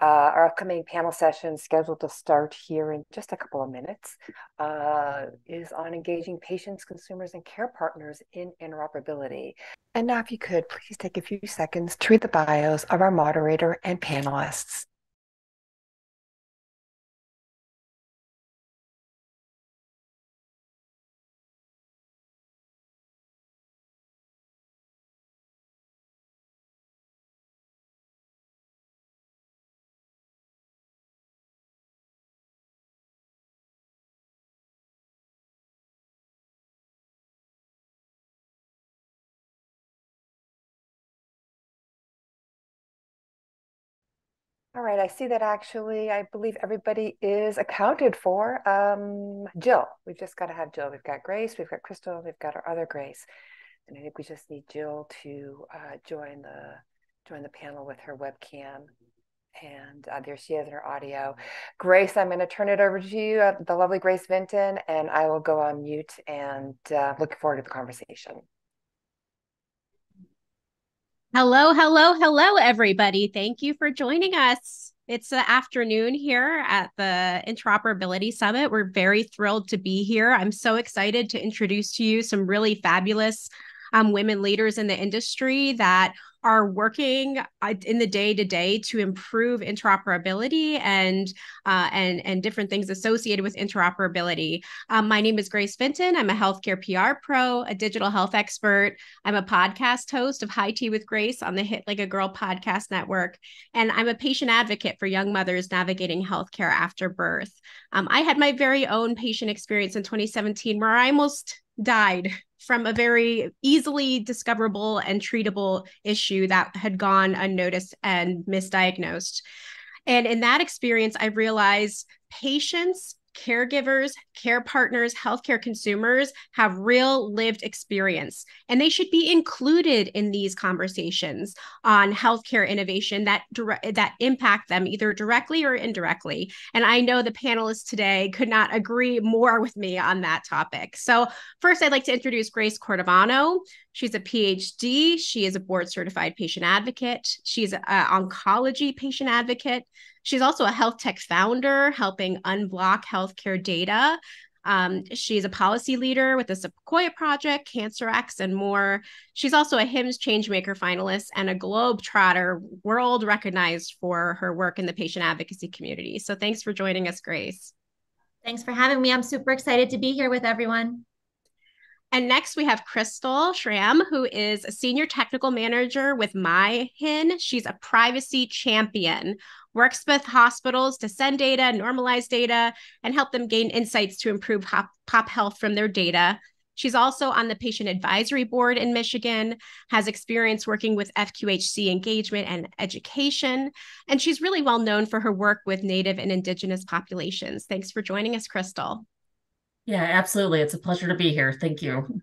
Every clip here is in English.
Uh, our upcoming panel session, scheduled to start here in just a couple of minutes, uh, is on engaging patients, consumers, and care partners in interoperability. And now, if you could, please take a few seconds to read the bios of our moderator and panelists. All right, I see that actually, I believe everybody is accounted for. Um, Jill, we've just got to have Jill. We've got Grace, we've got Krystal, we've got our other Grace. And I think we just need Jill to uh, join the join the panel with her webcam. And uh, there she is in her audio. Grace, I'm going to turn it over to you, uh, the lovely Grace Vinton, and I will go on mute and uh, looking forward to the conversation. Hello, hello, hello, everybody. Thank you for joining us. It's the afternoon here at the Interoperability Summit. We're very thrilled to be here. I'm so excited to introduce to you some really fabulous um, women leaders in the industry that are working uh, in the day to day to improve interoperability and uh, and and different things associated with interoperability. Um, my name is Grace Vinton. I'm a healthcare PR pro, a digital health expert. I'm a podcast host of HITea with Grace on the Hit Like a Girl podcast network, and I'm a patient advocate for young mothers navigating healthcare after birth. Um, I had my very own patient experience in 2017 where I almost died from a very easily discoverable and treatable issue that had gone unnoticed and misdiagnosed. And in that experience, I realized patients caregivers, care partners, healthcare consumers have real lived experience, and they should be included in these conversations on healthcare innovation that that impact them either directly or indirectly. And I know the panelists today could not agree more with me on that topic. So first, I'd like to introduce Grace Cordovano. She's a PhD. She is a board certified patient advocate. She's an oncology patient advocate. She's also a health tech founder, helping unblock healthcare data. Um, she's a policy leader with the Sequoia Project, CancerX, and more. She's also a HIMSS Changemaker finalist and a Globetrotter, world recognized for her work in the patient advocacy community. So thanks for joining us, Grace. Thanks for having me. I'm super excited to be here with everyone. And next we have Krystal Schramm, who is a senior technical manager with MiHIN. She's a privacy champion, works with hospitals to send data, normalize data, and help them gain insights to improve pop, pop health from their data. She's also on the patient advisory board in Michigan, has experience working with FQHC engagement and education, and she's really well known for her work with Native and Indigenous populations. Thanks for joining us, Krystal. Yeah, absolutely. It's a pleasure to be here. Thank you.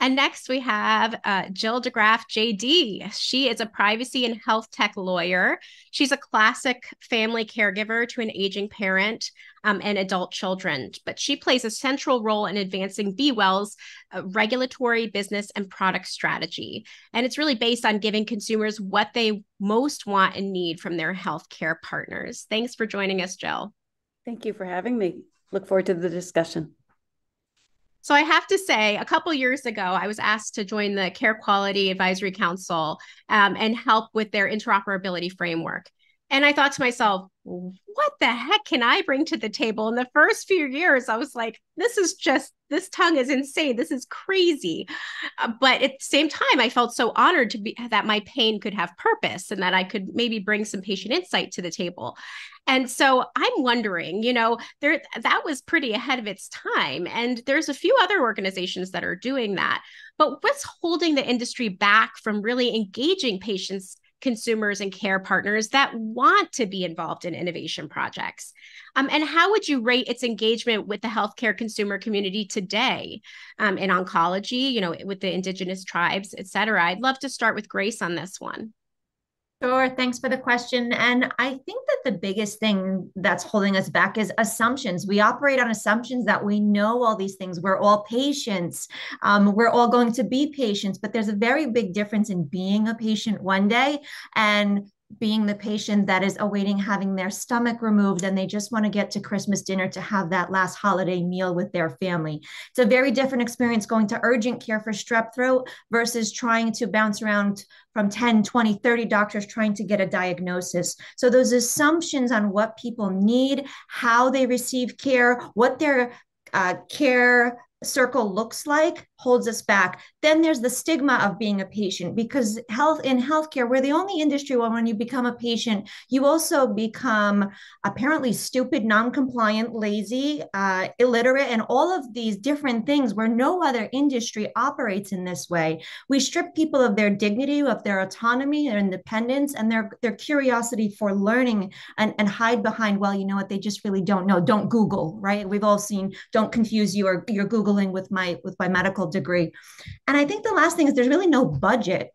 And next we have uh, Jill DeGraff, JD. She is a privacy and health tech lawyer. She's a classic family caregiver to an aging parent um, and adult children, but she plays a central role in advancing b.well's uh, regulatory, business, and product strategy. And it's really based on giving consumers what they most want and need from their healthcare partners. Thanks for joining us, Jill. Thank you for having me. Look forward to the discussion. So I have to say, a couple years ago, I was asked to join the Carequality Advisory Council um, and help with their interoperability framework. And I thought to myself, what the heck can I bring to the table? In the first few years, I was like, this is just, this tongue is insane. This is crazy. Uh, but at the same time, I felt so honored to be that my pain could have purpose and that I could maybe bring some patient insight to the table. And so I'm wondering, you know, there that was pretty ahead of its time. And there's a few other organizations that are doing that. But what's holding the industry back from really engaging patients consumers and care partners that want to be involved in innovation projects? Um, and how would you rate its engagement with the healthcare consumer community today um, in oncology, you know, with the indigenous tribes, et cetera? I'd love to start with Grace on this one. Sure. Thanks for the question. And I think that the biggest thing that's holding us back is assumptions. We operate on assumptions that we know all these things. We're all patients. Um, we're all going to be patients, but there's a very big difference in being a patient one day and being the patient that is awaiting having their stomach removed and they just want to get to Christmas dinner to have that last holiday meal with their family. It's a very different experience going to urgent care for strep throat versus trying to bounce around from 10, 20, 30 doctors trying to get a diagnosis. So those assumptions on what people need, how they receive care, what their uh, care circle looks like holds us back. Then there's the stigma of being a patient because health in healthcare, we're the only industry where when you become a patient, you also become apparently stupid, non-compliant, lazy, uh, illiterate, and all of these different things where no other industry operates in this way. We strip people of their dignity, of their autonomy, their independence, and their their curiosity for learning and, and hide behind, well, you know what, they just really don't know. Don't Google, right? We've all seen, don't confuse you or you're Googling with my with my medical degree. And I think the last thing is there's really no budget.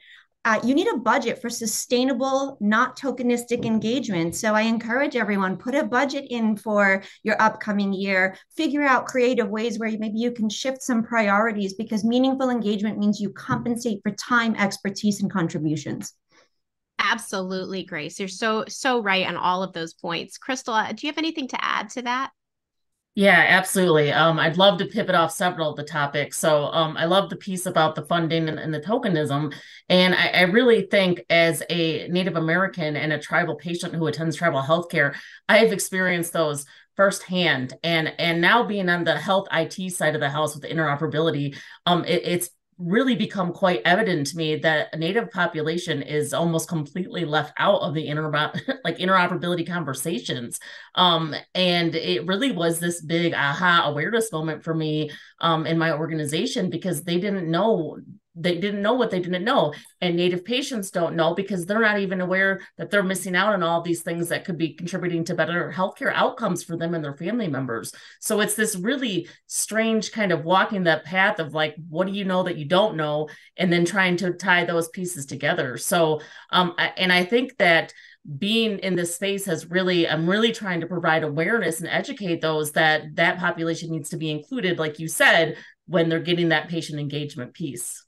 Uh, you need a budget for sustainable, not tokenistic engagement. So I encourage everyone put a budget in for your upcoming year. Figure out creative ways where maybe you can shift some priorities because meaningful engagement means you compensate for time, expertise, and contributions. Absolutely, Grace. You're so so right on all of those points. Krystal, uh, do you have anything to add to that? Yeah, absolutely. Um, I'd love to pivot off several of the topics. So um, I love the piece about the funding and, and the tokenism. And I, I, really think as a Native American and a tribal patient who attends tribal healthcare, I've experienced those firsthand. And and now being on the health IT side of the house with interoperability, um, it, it's really become quite evident to me that a native population is almost completely left out of the inter like interoperability conversations. Um, and it really was this big aha awareness moment for me um, in my organization because they didn't know they didn't know what they didn't know. And native patients don't know because they're not even aware that they're missing out on all these things that could be contributing to better healthcare outcomes for them and their family members. So it's this really strange kind of walking that path of like what do you know that you don't know? And then trying to tie those pieces together. So um and i think that being in this space has really i'm really trying to provide awareness and educate those that that population needs to be included like you said when they're getting that patient engagement piece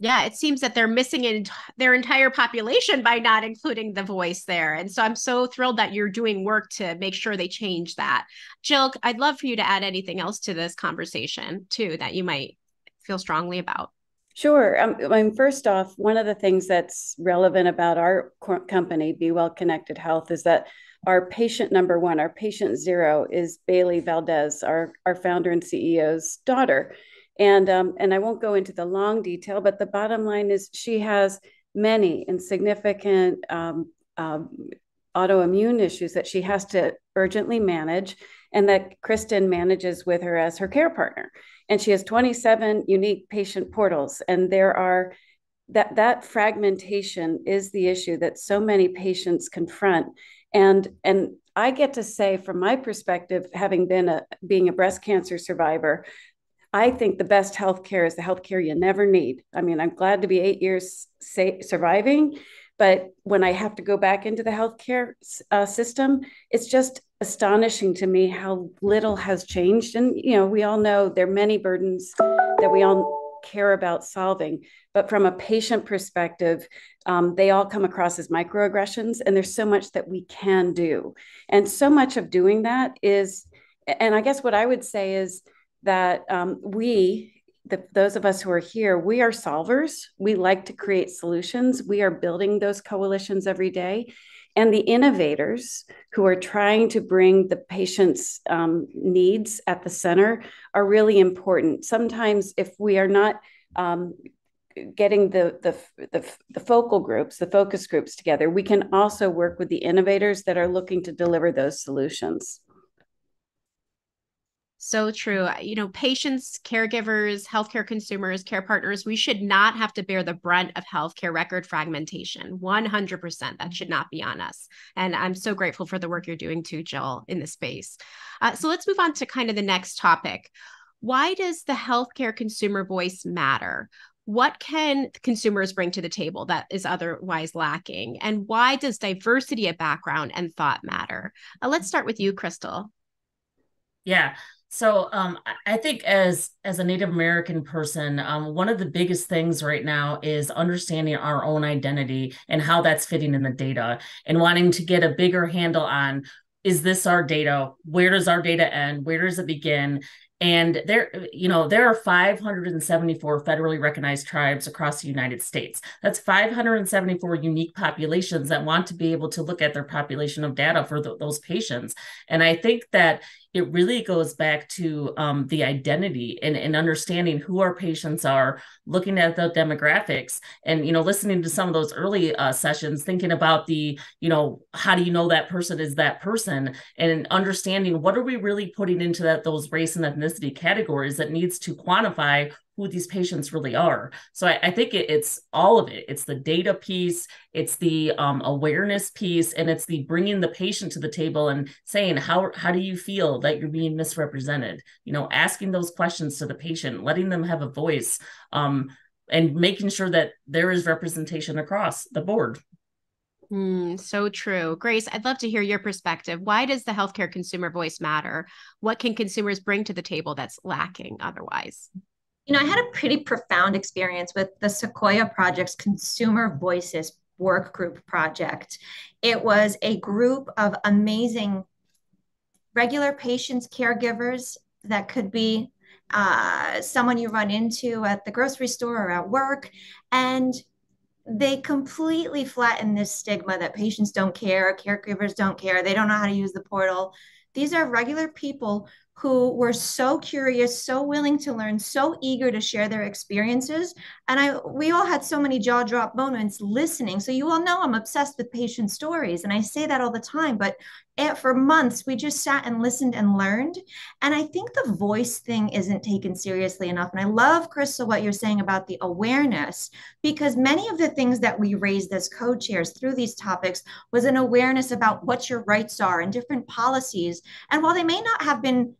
yeah, it seems that they're missing in their entire population by not including the voice there. And so I'm so thrilled that you're doing work to make sure they change that. Jill, I'd love for you to add anything else to this conversation too that you might feel strongly about. Sure. Um, I mean, first off, one of the things that's relevant about our company, b.well Connected Health, is that our patient number one, our patient zero, is Bailey Valdes, our, our founder and CEO's daughter. And, um, and I won't go into the long detail, but the bottom line is she has many and significant um, um, autoimmune issues that she has to urgently manage and that Kristen manages with her as her care partner. And she has 27 unique patient portals. And there are that that fragmentation is the issue that so many patients confront. And and I get to say from my perspective, having been a being a breast cancer survivor, I think the best healthcare is the healthcare you never need. I mean, I'm glad to be eight years say, surviving, but when I have to go back into the healthcare uh, system, it's just astonishing to me how little has changed. And, you know, we all know there are many burdens that we all care about solving. But from a patient perspective, um, they all come across as microaggressions, and there's so much that we can do. And so much of doing that is, and I guess what I would say is, that um, we, the, those of us who are here, we are solvers. We like to create solutions. We are building those coalitions every day. And the innovators who are trying to bring the patient's um, needs at the center are really important. Sometimes, if we are not um, getting the, the, the, the, focal groups, the focus groups together, we can also work with the innovators that are looking to deliver those solutions. So true. You know, patients, caregivers, healthcare consumers, care partners, we should not have to bear the brunt of healthcare record fragmentation. 100%. That should not be on us. And I'm so grateful for the work you're doing too, Jill, in this space. Uh, so let's move on to kind of the next topic. Why does the healthcare consumer voice matter? What can consumers bring to the table that is otherwise lacking? And why does diversity of background and thought matter? Uh, let's start with you, Krystal. Yeah. So um, I think as as a Native American person, um, one of the biggest things right now is understanding our own identity and how that's fitting in the data, and wanting to get a bigger handle on is this our data? Where does our data end? Where does it begin? And there, you know, there are 574 federally recognized tribes across the United States. That's 574 unique populations that want to be able to look at their population of data for the, those patients. And I think that it really goes back to um, the identity and, and understanding who our patients are, looking at the demographics, and you know, listening to some of those early uh, sessions, thinking about the, you know, how do you know that person is that person, and understanding what are we really putting into that those race and ethnicity categories that needs to quantify who these patients really are. So I, I think it, it's all of it. It's the data piece, it's the um, awareness piece, and it's the bringing the patient to the table and saying how how do you feel that you're being misrepresented? You know, asking those questions to the patient, letting them have a voice, um, and making sure that there is representation across the board. Mm, so true. Grace, I'd love to hear your perspective. Why does the healthcare consumer voice matter? What can consumers bring to the table that's lacking otherwise? You know, I had a pretty profound experience with the Sequoia Project's Consumer Voices Work Group project. It was a group of amazing regular patients, caregivers that could be uh, someone you run into at the grocery store or at work. And they completely flatten this stigma that patients don't care, caregivers don't care, they don't know how to use the portal. These are regular people who were so curious, so willing to learn, so eager to share their experiences. And I we all had so many jaw drop moments listening. So you all know I'm obsessed with patient stories and I say that all the time, but it, for months we just sat and listened and learned. And I think the voice thing isn't taken seriously enough. And I love Krystal what you're saying about the awareness because many of the things that we raised as co-chairs through these topics was an awareness about what your rights are and different policies. And while they may not have been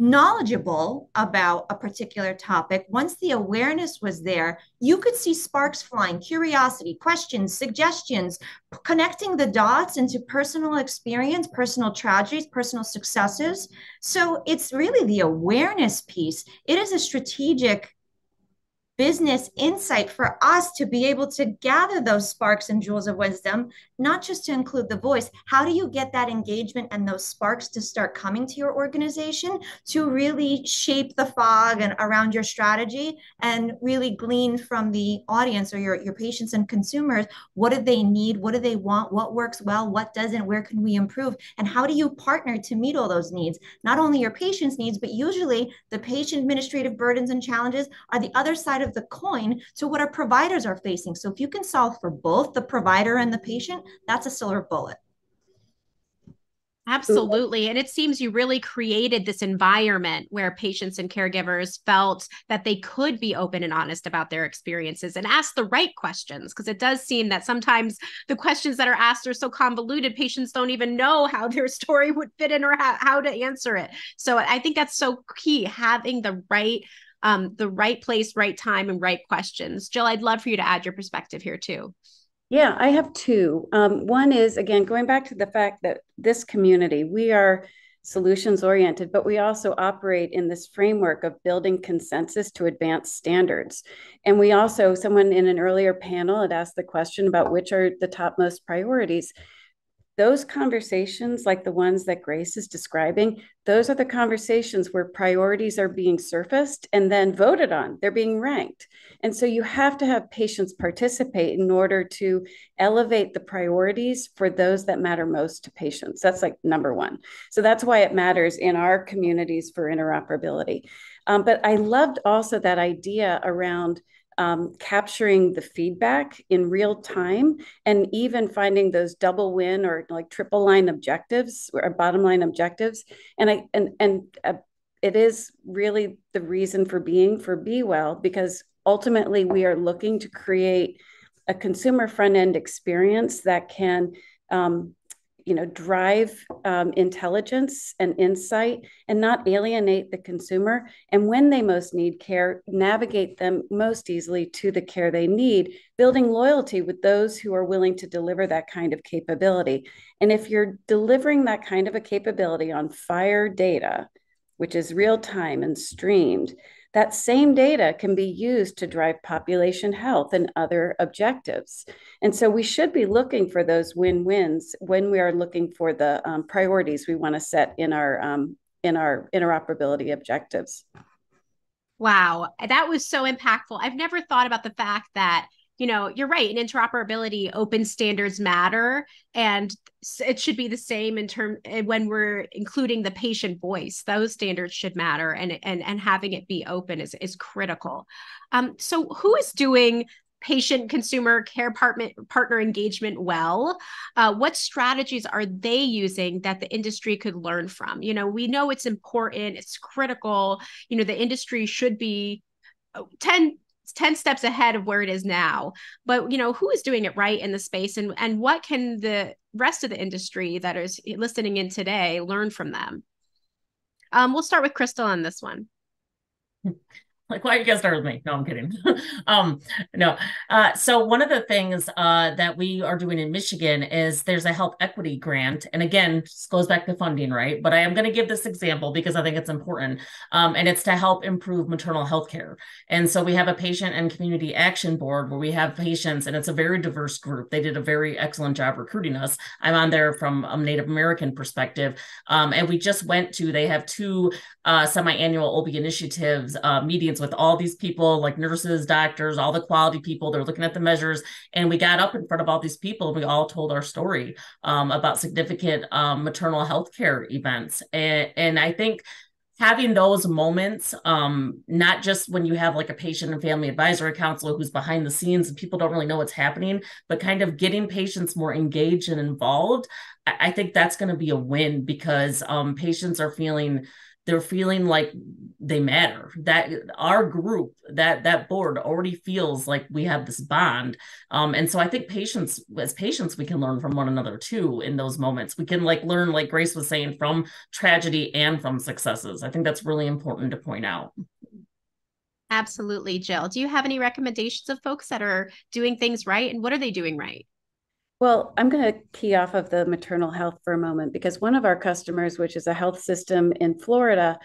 knowledgeable about a particular topic, once the awareness was there, you could see sparks flying, curiosity, questions, suggestions, connecting the dots into personal experience, personal tragedies, personal successes. So it's really the awareness piece. It is a strategic business insight for us to be able to gather those sparks and jewels of wisdom, not just to include the voice. How do you get that engagement and those sparks to start coming to your organization to really shape the fog and around your strategy and really glean from the audience or your, your patients and consumers what do they need? What do they want? What works well? What doesn't? Where can we improve? And how do you partner to meet all those needs? Not only your patient's needs, but usually the patient administrative burdens and challenges are the other side of of the coin to what our providers are facing. So if you can solve for both the provider and the patient, that's a silver bullet. Absolutely. And it seems you really created this environment where patients and caregivers felt that they could be open and honest about their experiences and ask the right questions. Because it does seem that sometimes the questions that are asked are so convoluted, patients don't even know how their story would fit in or how, how to answer it. So I think that's so key having the right um, the right place, right time, and right questions. Jill, I'd love for you to add your perspective here too. Yeah, I have two. Um, one is, again, going back to the fact that this community, we are solutions oriented, but we also operate in this framework of building consensus to advance standards. And we also, someone in an earlier panel had asked the question about which are the topmost priorities those conversations, like the ones that Grace is describing, those are the conversations where priorities are being surfaced and then voted on. They're being ranked. And so you have to have patients participate in order to elevate the priorities for those that matter most to patients. That's like number one. So that's why it matters in our communities for interoperability. Um, but I loved also that idea around um, capturing the feedback in real time and even finding those double win or like triple line objectives or bottom line objectives. And i and and uh, it is really the reason for being for b.well because ultimately we are looking to create a consumer front end experience that can um, you know drive um, intelligence and insight and not alienate the consumer. And when they most need care navigate them most easily to the care they need building loyalty with those who are willing to deliver that kind of capability. And if you're delivering that kind of a capability on FHIR data which is real time and streamed, that same data can be used to drive population health and other objectives. And so we should be looking for those win wins when we are looking for the um, priorities we want to set in our, um, in our interoperability objectives. Wow, that was so impactful. I've never thought about the fact that you know, you're right. In interoperability, open standards matter, and it should be the same in term eh, when we're including the patient voice. Those standards should matter, and and and having it be open is is critical. Um, so, who is doing patient consumer care partner partner engagement well uh, what strategies are they using that the industry could learn from you know we know it's important it's critical you know the industry should be uh, 10 10 steps ahead of where it is now. But you know who is doing it right in the space and and what can the rest of the industry that is listening in today learn from them? Um, we'll start with Krystal on this one like why you guys start with me? No i'm kidding. Um no. Uh so one of the things uh that we are doing in michigan is there's a health equity grant. And again this goes back to funding right? But i am going to give this example because i think it's important. Um and it's to help improve maternal health care. And so we have a patient and community action board where we have patients and it's a very diverse group. They did a very excellent job recruiting us. I'm on there from a native american perspective. Um and we just went to they have two uh semi-annual ob initiatives uh meetings with all these people, like nurses, doctors, all the quality people. They're looking at the measures. And we got up in front of all these people and we all told our story um, about significant um, maternal health care events. And, and I think having those moments um, not just when you have like a patient and family advisory counselor who's behind the scenes and people don't really know what's happening but kind of getting patients more engaged and involved i, I think that's going to be a win because um, patients are feeling they're feeling like they matter. That our group that that board already feels like we have this bond. Um and so i think patients as patients we can learn from one another too in those moments. We can like learn like grace was saying from tragedy and from successes. I think that's really important to point out. Absolutely jill. Do you have any recommendations of folks that are doing things right and what are they doing right well, I'm going to key off of the maternal health for a moment because one of our customers, which is a health system in Florida,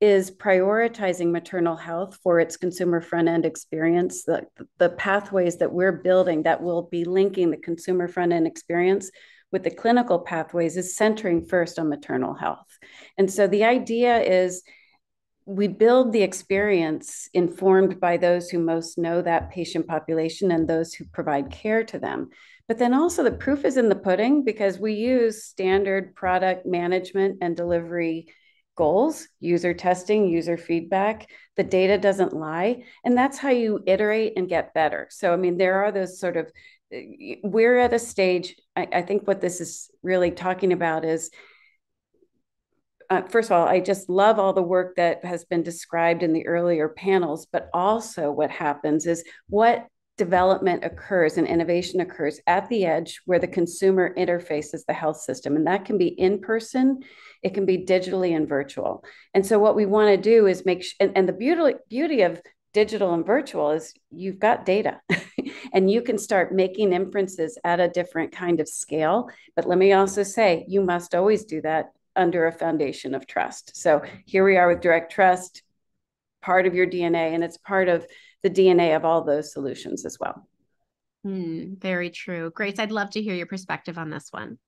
is prioritizing maternal health for its consumer front end experience. The, the pathways that we're building that will be linking the consumer front end experience with the clinical pathways is centering first on maternal health. And so the idea is we build the experience informed by those who most know that patient population and those who provide care to them. But then also the proof is in the pudding because we use standard product management and delivery goals, user testing, user feedback. The data doesn't lie. And that's how you iterate and get better. So, I mean, there are those sort of, eh, we're at a stage, I, I think what this is really talking about is. Uh, first of all, I just love all the work that has been described in the earlier panels, but also what happens is what development occurs and innovation occurs at the edge where the consumer interfaces the health system. And that can be in person, it can be digitally and virtual. And so, what we want to do is make, and, and the beauty, beauty of digital and virtual is you've got data and you can start making inferences at a different kind of scale. But let me also say, you must always do that under a foundation of trust. So, here we are with DirectTrust, part of your DNA, and it's part of the DNA of all those solutions as well. Mm, very true. Grace, I'd love to hear your perspective on this one.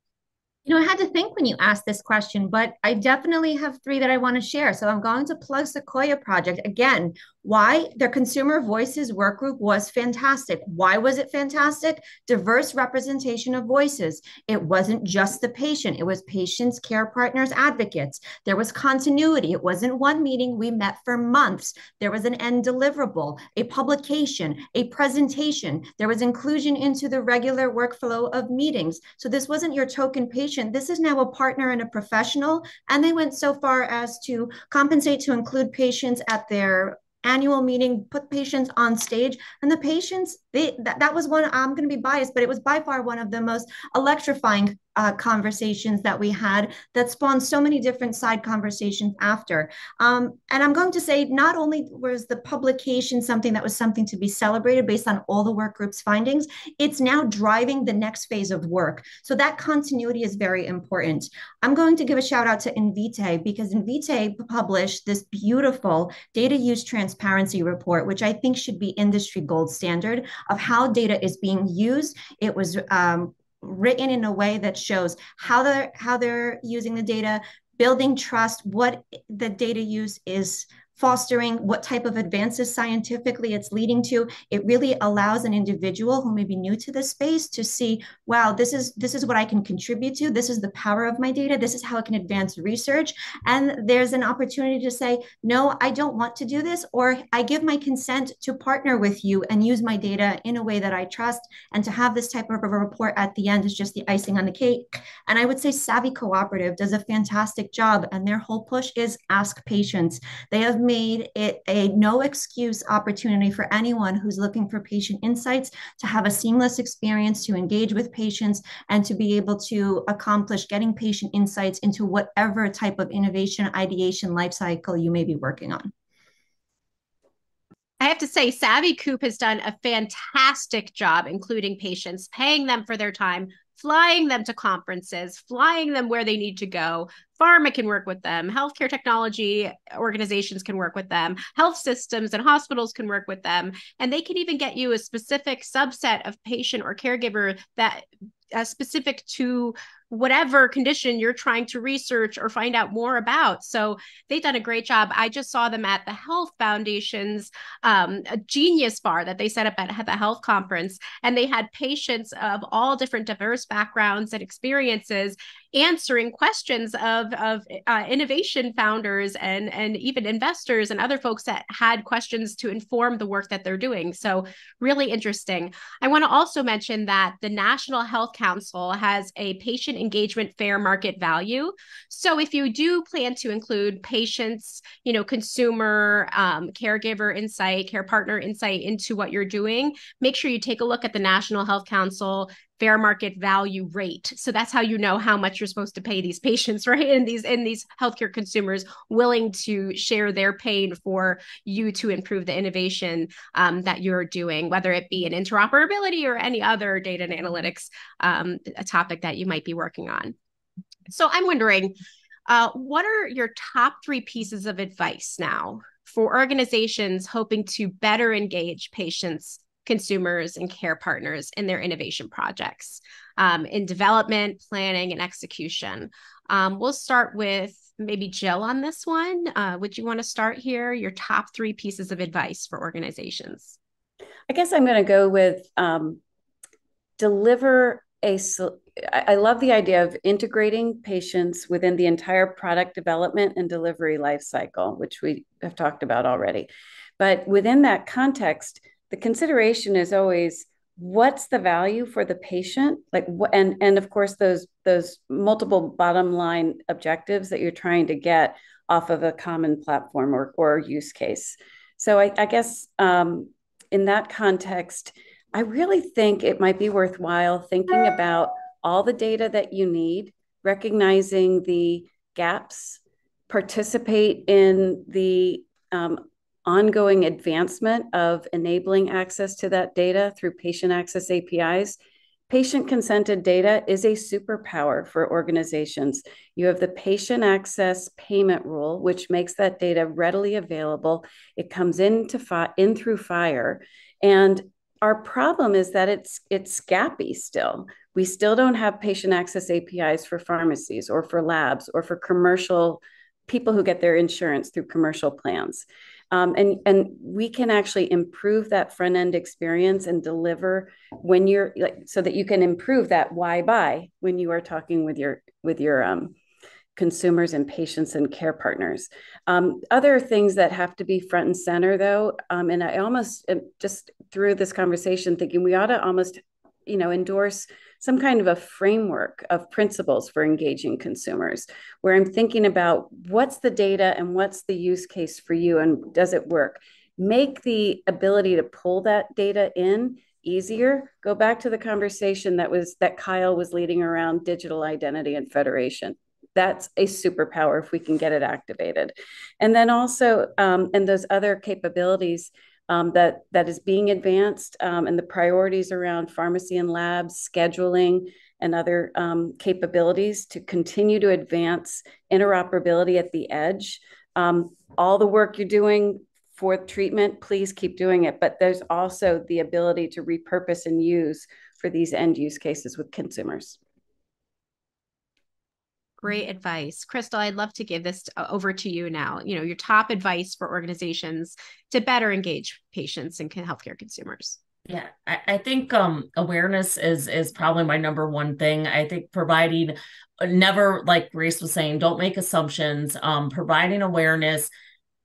You know, I had to think when you asked this question, but I definitely have three that I want to share. So I'm going to plug Sequoia Project. Again, why? Their consumer voices work group was fantastic. Why was it fantastic? Diverse representation of voices. It wasn't just the patient, it was patients, care partners, advocates. There was continuity. It wasn't one meeting, we met for months. There was an end deliverable, a publication, a presentation. There was inclusion into the regular workflow of meetings. So this wasn't your token patient. This is now a partner and a professional. And they went so far as to compensate to include patients at their annual meeting, put patients on stage, and the patients they, that, that was one i'm going to be biased but it was by far one of the most electrifying uh, conversations that we had that spawned so many different side conversations after. Um, and I'm going to say not only was the publication something that was something to be celebrated based on all the work group's findings, it's now driving the next phase of work. So that continuity is very important. I'm going to give a shout out to Invitae because Invitae published this beautiful data use transparency report, which I think should be industry gold standard of how data is being used. It was um, written in a way that shows how they're how they're using the data building trust what the data use is fostering what type of advances scientifically it's leading to. It really allows an individual who may be new to this space to see wow this is this is what i can contribute to. This is the power of my data. This is how i can advance research. And there's an opportunity to say no i don't want to do this or i give my consent to partner with you and use my data in a way that i trust. And to have this type of a report at the end is just the icing on the cake. And i would say savvy cooperative does a fantastic job and their whole push is ask patients they have made it a no excuse opportunity for anyone who's looking for patient insights to have a seamless experience to engage with patients and to be able to accomplish getting patient insights into whatever type of innovation ideation lifecycle you may be working on. I have to say, Savvy Coop has done a fantastic job including patients, paying them for their time, flying them to conferences, flying them where they need to go. Pharma can work with them, healthcare technology organizations can work with them, health systems and hospitals can work with them, and they can even get you a specific subset of patient or caregiver that uh, specific to whatever condition you're trying to research or find out more about. So they've done a great job. I just saw them at the Health Foundation's um, Genius Bar that they set up at, the health conference, and they had patients of all different diverse backgrounds and experiences answering questions of of uh, innovation founders and and even investors and other folks that had questions to inform the work that they're doing. So really interesting. I want to also mention that the National Health Council has a patient engagement fair market value. So if you do plan to include patients, you know, consumer, um, caregiver insight, care partner insight into what you're doing, make sure you take a look at the National Health Council fair market value rate. So that's how you know how much you're supposed to pay these patients, right? And these and these healthcare consumers willing to share their pain for you to improve the innovation um, that you're doing, whether it be an interoperability or any other data and analytics um, a topic that you might be working on. So I'm wondering, uh, what are your top three pieces of advice now for organizations hoping to better engage patients consumers and care partners in their innovation projects um, in development, planning, and execution. Um, we'll start with maybe Jill on this one. Uh, would you want to start here? Your top three pieces of advice for organizations? I guess I'm going to go with um, deliver a. I love the idea of integrating patients within the entire product development and delivery life cycle, which we have talked about already. But within that context, the consideration is always what's the value for the patient? Like and and of course those those multiple bottom line objectives that you're trying to get off of a common platform or, or use case. So i, I guess um, in that context i really think it might be worthwhile thinking about all the data that you need recognizing the gaps participate in the um, ongoing advancement of enabling access to that data through patient access APIs. Patient consented data is a superpower for organizations. You have the patient access payment rule, which makes that data readily available. It comes into fi- in through FHIR. And our problem is that it's it's gappy still. We still don't have patient access APIs for pharmacies or for labs or for commercial people who get their insurance through commercial plans. Um, and and we can actually improve that front end experience and deliver when you're like so that you can improve that why buy when you are talking with your with your um, consumers and patients and care partners. Um, other things that have to be front and center though, um, and I almost just through this conversation thinking we ought to almost you know endorse some kind of a framework of principles for engaging consumers where I'm thinking about what's the data and what's the use case for you and does it work? Make the ability to pull that data in easier, go back to the conversation that was that Kyle was leading around digital identity and federation. That's a superpower if we can get it activated. And then also, um, and those other capabilities um, that that is being advanced um, and the priorities around pharmacy and labs, scheduling, and other um, capabilities to continue to advance interoperability at the edge. Um, all the work you're doing for treatment, please keep doing it. But there's also the ability to repurpose and use for these end use cases with consumers. Great advice. Krystal, I'd love to give this uh, over to you now. You know, your top advice for organizations to better engage patients and healthcare consumers. Yeah, I, I think um, awareness is is probably my number one thing. I think providing uh, never like Grace was saying, don't make assumptions. Um, providing awareness,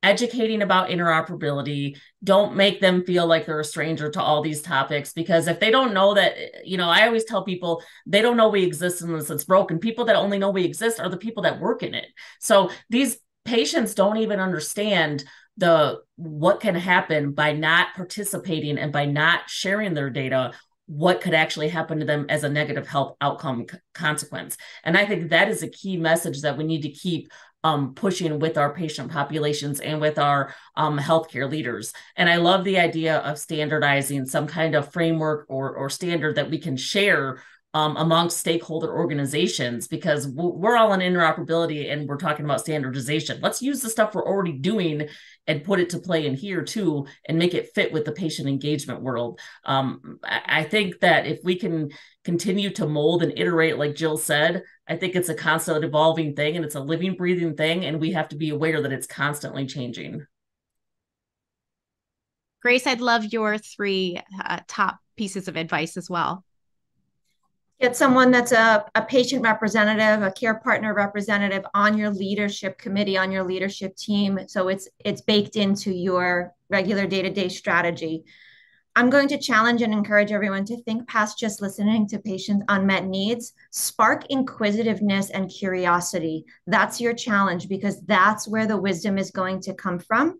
educating about interoperability. Don't make them feel like they're a stranger to all these topics because if they don't know that, you know, I always tell people they don't know we exist unless it's broken. People that only know we exist are the people that work in it. So these patients don't even understand the what can happen by not participating and by not sharing their data what could actually happen to them as a negative health outcome consequence and i think that is a key message that we need to keep um, pushing with our patient populations and with our um, healthcare leaders. And I love the idea of standardizing some kind of framework or, or standard that we can share um, amongst stakeholder organizations because we're all in interoperability and we're talking about standardization. Let's use the stuff we're already doing and put it to play in here too and make it fit with the patient engagement world. Um, I think that if we can continue to mold and iterate, like Jill said, I think it's a constant evolving thing and it's a living, breathing thing. And we have to be aware that it's constantly changing. Grace, I'd love your three uh, top pieces of advice as well get someone that's a, a patient representative a care partner representative on your leadership committee on your leadership team. So it's it's baked into your regular day-to-day strategy. I'm going to challenge and encourage everyone to think past just listening to patients unmet needs. Spark inquisitiveness and curiosity. That's your challenge because that's where the wisdom is going to come from.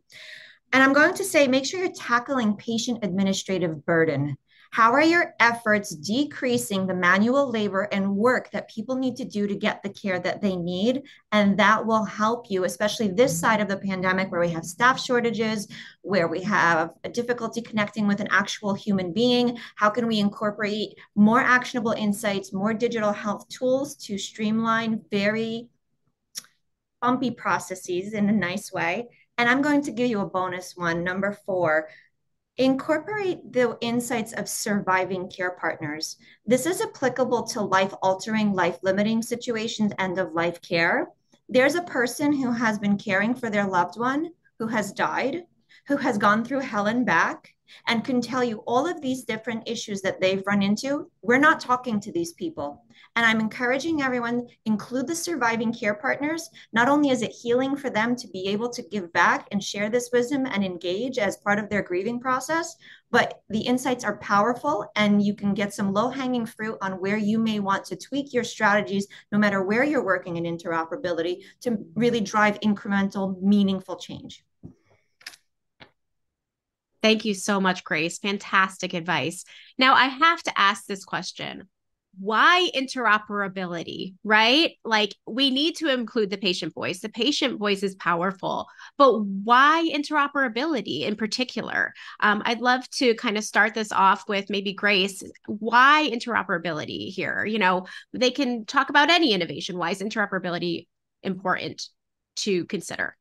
And i'm going to say make sure you're tackling patient administrative burden how are your efforts decreasing the manual labor and work that people need to do to get the care that they need? And that will help you, especially this side of the pandemic where we have staff shortages, where we have a difficulty connecting with an actual human being. How can we incorporate more actionable insights, more digital health tools to streamline very bumpy processes in a nice way? And I'm going to give you a bonus one, number four Incorporate the insights of surviving care partners. This is applicable to life altering, life limiting situations, end of life care. There's a person who has been caring for their loved one who has died, who has gone through hell and back, and can tell you all of these different issues that they've run into. We're not talking to these people. And I'm encouraging everyone include the surviving care partners. Not only is it healing for them to be able to give back and share this wisdom and engage as part of their grieving process, but the insights are powerful and you can get some low-hanging fruit on where you may want to tweak your strategies no matter where you're working in interoperability to really drive incremental meaningful change. Thank you so much, Grace. Fantastic advice. Now, I have to ask this question why interoperability, right? Like we need to include the patient voice. The patient voice is powerful, but why interoperability in particular? Um, I'd love to kind of start this off with maybe Grace. Why interoperability here? You know, they can talk about any innovation. Why is interoperability important to consider?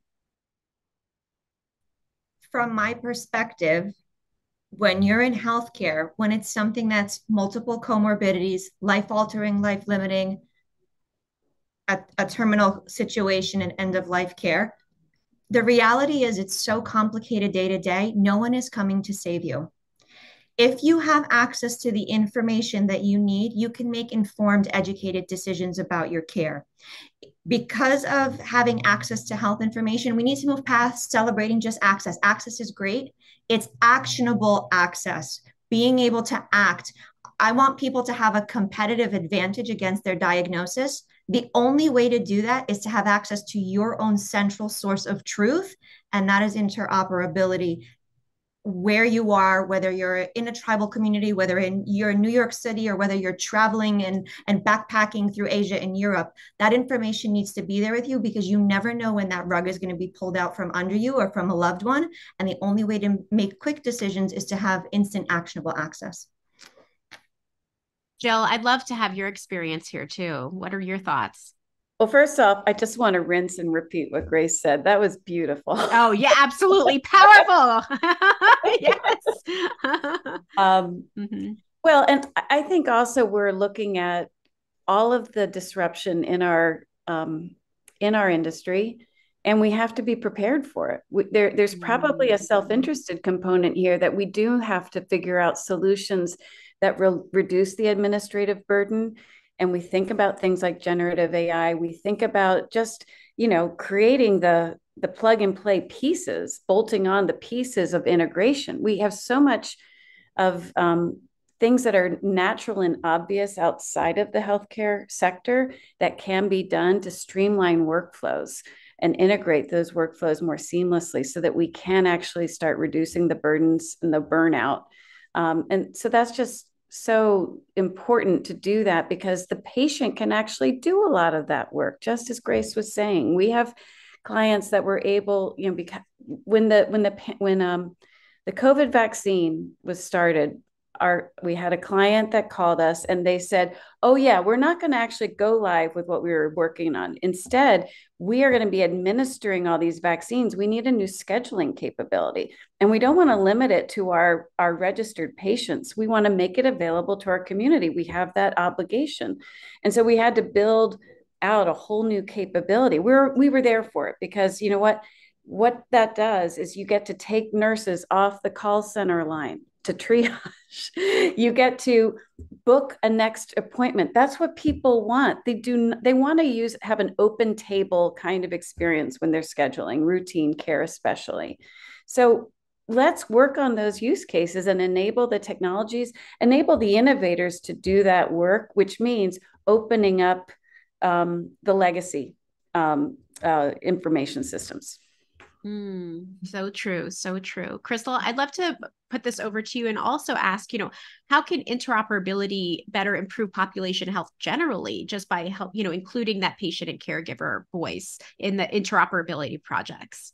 From my perspective, when you're in healthcare, when it's something that's multiple comorbidities, life altering, life limiting, a, a, terminal situation and end of life care, the reality is it's so complicated day to day, no one is coming to save you. If you have access to the information that you need, you can make informed, educated decisions about your care because of having access to health information, we need to move past celebrating just access. Access is great, it's actionable access, being able to act. I want people to have a competitive advantage against their diagnosis. The only way to do that is to have access to your own central source of truth, and that is interoperability. Where you are, whether you're in a tribal community, whether in you're in New York City, or whether you're traveling and, and backpacking through Asia and Europe, that information needs to be there with you because you never know when that rug is going to be pulled out from under you or from a loved one. And the only way to make quick decisions is to have instant actionable access. Jill, I'd love to have your experience here too. What are your thoughts? Well, first off, I just want to rinse and repeat what Grace said. That was beautiful. Oh, yeah, absolutely powerful. yes. um, mm-hmm. Well, and I think also we're looking at all of the disruption in our um, in our industry, and we have to be prepared for it. We, there, there's probably a self-interested component here that we do have to figure out solutions that re- reduce the administrative burden and we think about things like generative AI, we think about just, you know, creating the the plug and play pieces, bolting on the pieces of integration. We have so much of um, things that are natural and obvious outside of the healthcare sector that can be done to streamline workflows and integrate those workflows more seamlessly so that we can actually start reducing the burdens and the burnout. Um, and so that's just so important to do that because the patient can actually do a lot of that work just as grace was saying. We have clients that were able you know because when the when the when um the covid vaccine was started our we had a client that called us and they said oh yeah we're not going to actually go live with what we were working on. Instead we are going to be administering all these vaccines. We need a new scheduling capability. And we don't want to limit it to our our registered patients. We want to make it available to our community. We have that obligation. And so we had to build out a whole new capability. We're we were there for it because you know what what that does is you get to take nurses off the call center line to triage. you get to book a next appointment. That's what people want. They do they want to use have an open table kind of experience when they're scheduling routine care especially. So let's work on those use cases and enable the technologies, enable the innovators to do that work, which means opening up um, the legacy um, uh, information systems. Mm, so true. So true. Krystal, I'd love to put this over to you and also ask, you know, how can interoperability better improve population health generally just by help, you know, including that patient and caregiver voice in the interoperability projects?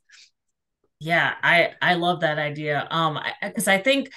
Yeah, I I love that idea. Um because I, I think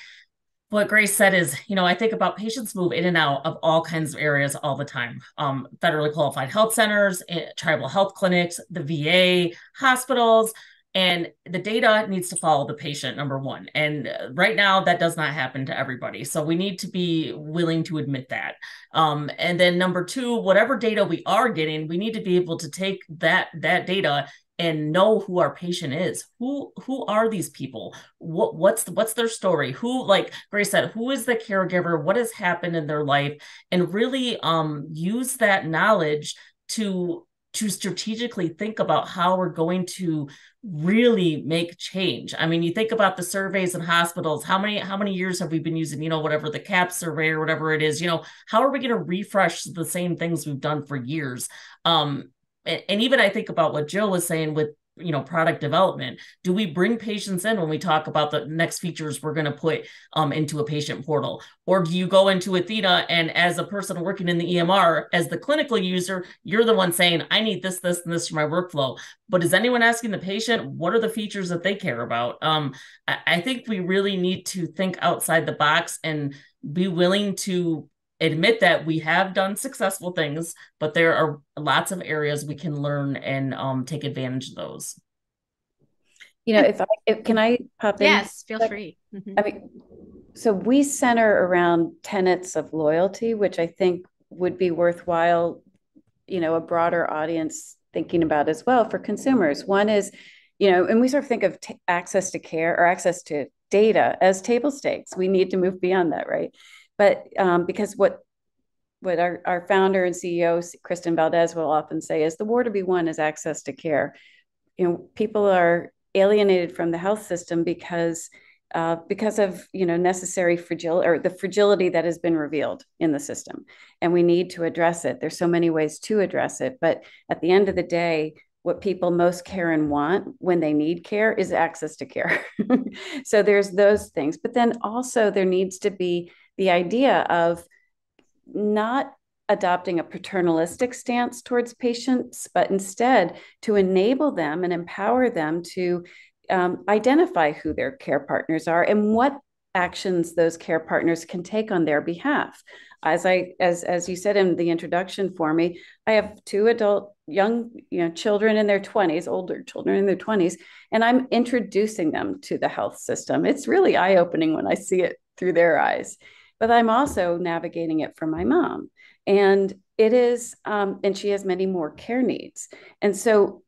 what Grace said is, you know, I think about patients move in and out of all kinds of areas all the time. Um, federally qualified health centers, eh, tribal health clinics, the VA, hospitals, and the data needs to follow the patient number one. And uh, right now that does not happen to everybody. So we need to be willing to admit that. Um, and then number two whatever data we are getting we need to be able to take that that data and know who our patient is. Who who are these people? What what's what's their story? Who like grace said who is the caregiver? What has happened in their life? And really um use that knowledge to to strategically think about how we're going to really make change. I mean, you think about the surveys in hospitals, how many how many years have we been using, you know, whatever the CAHPS survey or whatever it is, you know, how are we going to refresh the same things we've done for years? Um and, and even I think about what Jill was saying with you know product development do we bring patients in when we talk about the next features we're going to put um, into a patient portal? Or do you go into athena and as a person working in the emr as the clinical user you're the one saying i need this this and this for my workflow. But is anyone asking the patient what are the features that they care about? Um, I, I think we really need to think outside the box and be willing to admit that we have done successful things, but there are lots of areas we can learn and um, take advantage of those. You know, if I if, can I pop in? Yes, feel free. Mm-hmm. I mean, so we center around tenets of loyalty, which I think would be worthwhile, you know, a broader audience thinking about as well for consumers. One is, you know, and we sort of think of t- access to care or access to data as table stakes. We need to move beyond that, right? But um, because what what our, our founder and CEO, Kristen Valdes, will often say is the war to be won is access to care. You know, people are alienated from the health system because uh, because of you know necessary fragility or the fragility that has been revealed in the system, and we need to address it. There's so many ways to address it, but at the end of the day, what people most care and want when they need care is access to care. so there's those things. But then also there needs to be the idea of not adopting a paternalistic stance towards patients, but instead to enable them and empower them to um, identify who their care partners are and what actions those care partners can take on their behalf. As i as as you said in the introduction for me i have two adult young you know children in their 20s older children in their 20s and i'm introducing them to the health system. It's really eye opening when i see it through their eyes but i'm also navigating it for my mom and it is um, and she has many more care needs and so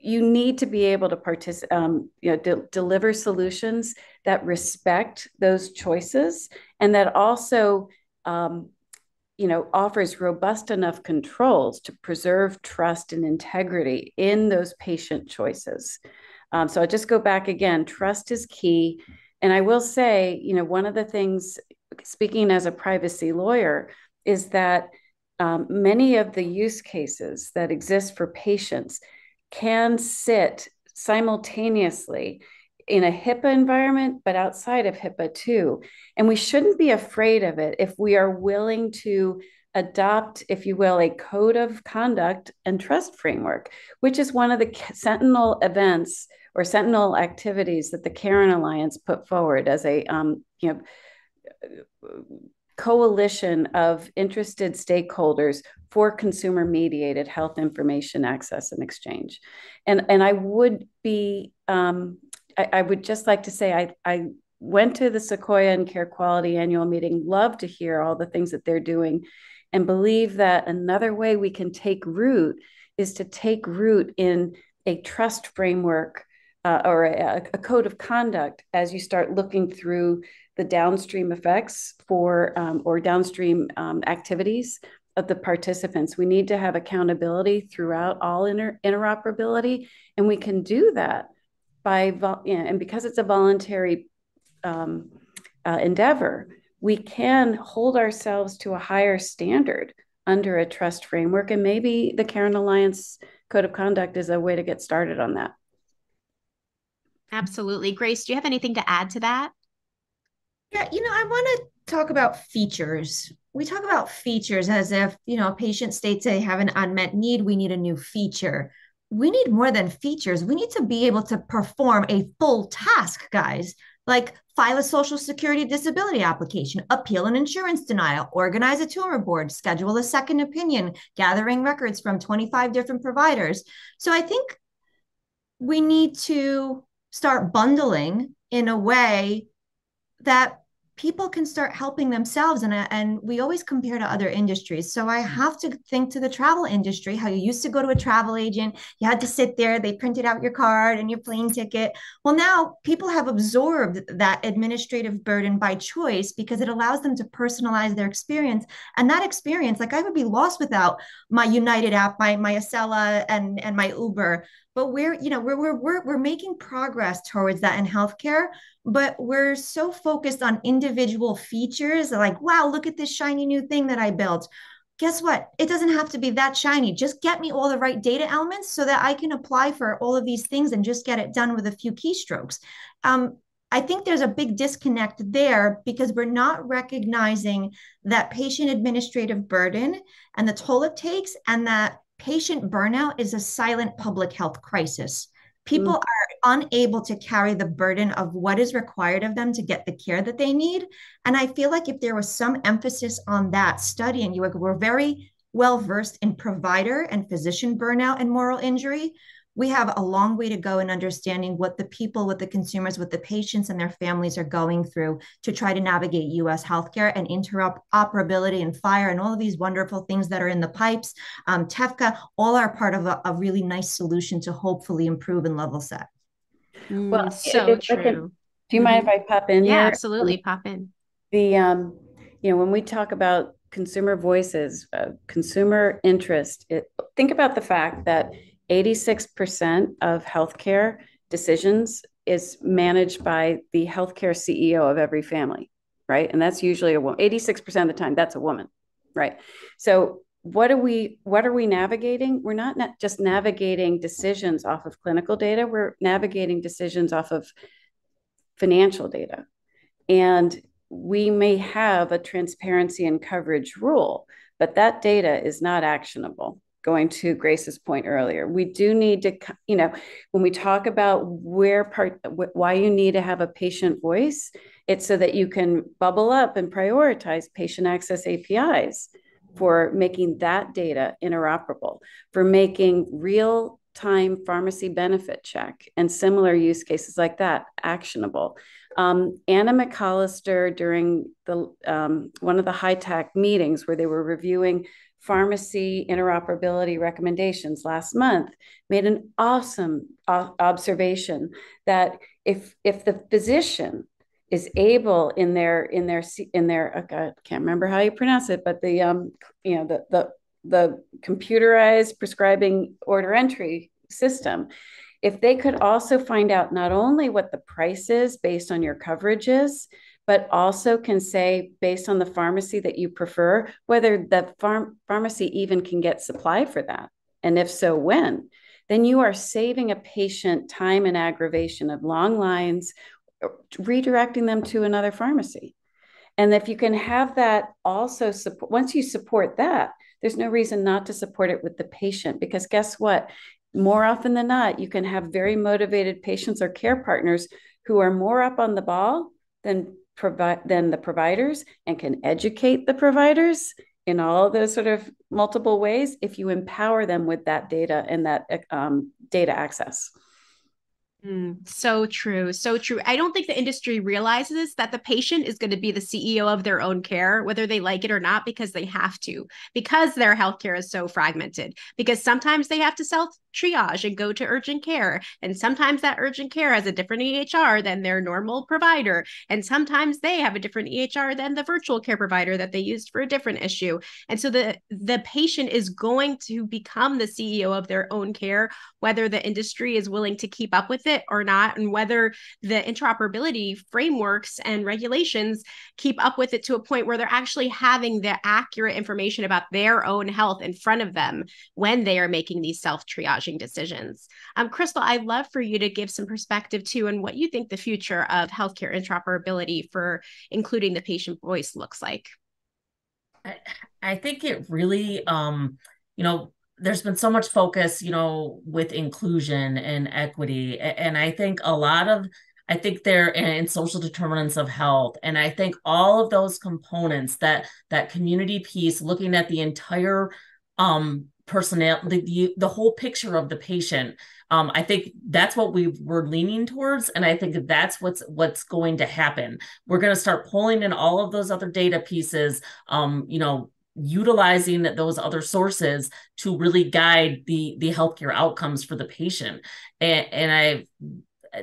you need to be able to participate, um, you know, de- deliver solutions that respect those choices and that also, um, you know, offers robust enough controls to preserve trust and integrity in those patient choices. Um, so I'll just go back again. Trust is key, and I will say, you know, one of the things, speaking as a privacy lawyer, is that um, many of the use cases that exist for patients can sit simultaneously in a HIPAA environment, but outside of HIPAA too. And we shouldn't be afraid of it if we are willing to adopt, if you will, a code of conduct and trust framework, which is one of the Sentinel events or Sentinel activities that the CARIN Alliance put forward as a um, you know coalition of interested stakeholders for consumer mediated health information access and exchange. And, and I would be, um, I, I, would just like to say, I, I went to the Sequoia and Carequality annual meeting, love to hear all the things that they're doing, and believe that another way we can take root is to take root in a trust framework uh, or a, a, code of conduct as you start looking through the downstream effects for um, or downstream um, activities of the participants. We need to have accountability throughout all inter- interoperability, and we can do that by and because it's a voluntary um, uh, endeavor, we can hold ourselves to a higher standard under a trust framework, and maybe the CARIN Alliance Code of Conduct is a way to get started on that. Absolutely. Grace, do you have anything to add to that? Yeah, you know, I want to talk about features. We talk about features as if, you know, a patient states they have an unmet need, we need a new feature. We need more than features. We need to be able to perform a full task, guys, like file a social security disability application, appeal an insurance denial, organize a tumor board, schedule a second opinion, gathering records from 25 different providers. So I think we need to start bundling in a way that people can start helping themselves. And and we always compare to other industries. So i mm-hmm. have to think to the travel industry how you used to go to a travel agent you had to sit there they printed out your card and your plane ticket. Well now people have absorbed that administrative burden by choice because it allows them to personalize their experience. And that experience like i would be lost without my united app my my acela and and my uber but we're you know we're, we're we're we're making progress towards that in healthcare but we're so focused on individual features like wow look at this shiny new thing that i built. Guess what? It doesn't have to be that shiny. Just get me all the right data elements so that i can apply for all of these things and just get it done with a few keystrokes. Um, I think there's a big disconnect there because we're not recognizing that patient administrative burden and the toll it takes, and that patient burnout is a silent public health crisis. People mm. are unable to carry the burden of what is required of them to get the care that they need. And I feel like if there was some emphasis on that study, and you were very well versed in provider and physician burnout and moral injury, we have a long way to go in understanding what the people, what the consumers, what the patients and their families are going through to try to navigate US healthcare and interoperability and FHIR and all of these wonderful things that are in the pipes. Um, TEFCA, all are part of a, a, really nice solution to hopefully improve and level set. Mm, well, so true. Can, do you mm-hmm. mind if I pop in? Yeah, here? absolutely. Pop in. The, um, you know, when we talk about consumer voices, uh, consumer interest, it, think about the fact that 86% of healthcare decisions is managed by the healthcare CEO of every family, right? And that's usually a woman. 86% of the time, that's a woman, right? So what are we what are we navigating we're not na- just navigating decisions off of clinical data we're navigating decisions off of financial data and we may have a transparency and coverage rule but that data is not actionable going to grace's point earlier we do need to you know when we talk about where part why you need to have a patient voice it's so that you can bubble up and prioritize patient access apis for making that data interoperable, for making real time pharmacy benefit check and similar use cases like that actionable. Um, Anna McAllister, during the um, one of the HITAC meetings where they were reviewing pharmacy interoperability recommendations last month, made an awesome observation that if if the physician is able in their in their in their oh I can't remember how you pronounce it, but the um you know the the the computerized prescribing order entry system, if they could also find out not only what the price is based on your coverages, but also can say based on the pharmacy that you prefer whether the farm pharmacy even can get supply for that, and if so, when. Then you are saving a patient time and aggravation of long lines redirecting them to another pharmacy. And if you can have that also support, once you support that, there's no reason not to support it with the patient because guess what? More often than not, you can have very motivated patients or care partners who are more up on the ball than provide than the providers and can educate the providers in all those sort of multiple ways if you empower them with that data and that um, data access. Mm, so true. So true. I don't think the industry realizes that the patient is going to be the CEO of their own care, whether they like it or not, because they have to, because their healthcare is so fragmented. Because sometimes they have to self triage and go to urgent care. And sometimes that urgent care has a different EHR than their normal provider. And sometimes they have a different EHR than the virtual care provider that they used for a different issue. And so the, the patient is going to become the CEO of their own care, whether the industry is willing to keep up with it or not, and whether the interoperability frameworks and regulations keep up with it to a point where they're actually having the accurate information about their own health in front of them when they are making these self triaging decisions. Um, Krystal, I'd love for you to give some perspective too on what you think the future of healthcare interoperability for including the patient voice looks like. I, I think it really, um, you know, there's been so much focus, you know, with inclusion and equity. And I think a lot of, I think they're in social determinants of health. And I think all of those components that that community piece, looking at the entire um personnel, the, the, the whole picture of the patient. Um, I think that's what we were leaning towards, and I think that's what's what's going to happen. We're going to start pulling in all of those other data pieces. Um, you know, utilizing those other sources to really guide the the healthcare outcomes for the patient and and i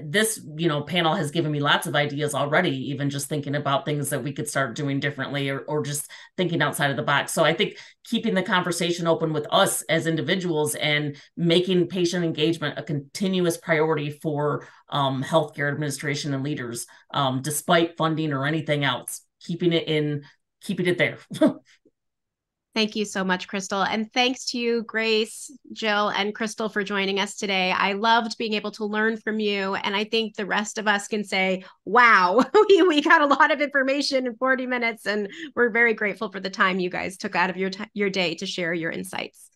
this you know panel has given me lots of ideas already even just thinking about things that we could start doing differently or, or just thinking outside of the box. So i think keeping the conversation open with us as individuals and making patient engagement a continuous priority for um, healthcare administration and leaders um, despite funding or anything else keeping it in keeping it there Thank you so much, Krystal. And thanks to you, Grace, Jill, and Krystal for joining us today. I loved being able to learn from you. And I think the rest of us can say, wow, we, we got a lot of information in 40 minutes. And we're very grateful for the time you guys took out of your, your day to share your insights.